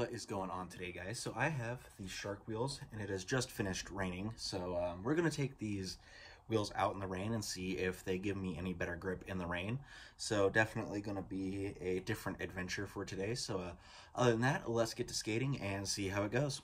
What is going on today, guys? So I have these shark wheels, and it has just finished raining. So um, we're going to take these wheels out in the rain and see if they give me any better grip in the rain. So definitely going to be a different adventure for today. So uh, other than that, let's get to skating and see how it goes.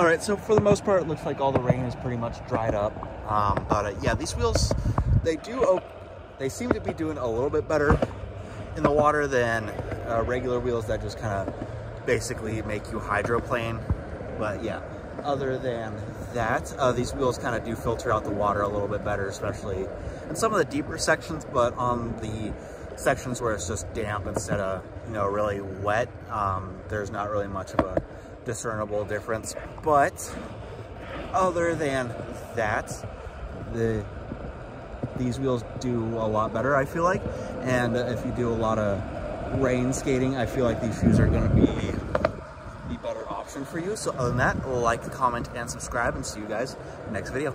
All right, so for the most part, it looks like all the rain is pretty much dried up. Um, but uh, yeah, these wheels, they do, they seem to be doing a little bit better in the water than uh, regular wheels that just kind of basically make you hydroplane. But yeah, other than that, uh, these wheels kind of do filter out the water a little bit better, especially in some of the deeper sections, but on the sections where it's just damp instead of, you know, really wet, um, there's not really much of a discernible difference. But other than that, the these wheels do a lot better, I feel like. And if you do a lot of rain skating, I feel like these shoes are going to be the better option for you. So other than that, like, comment, and subscribe, and see you guys next video.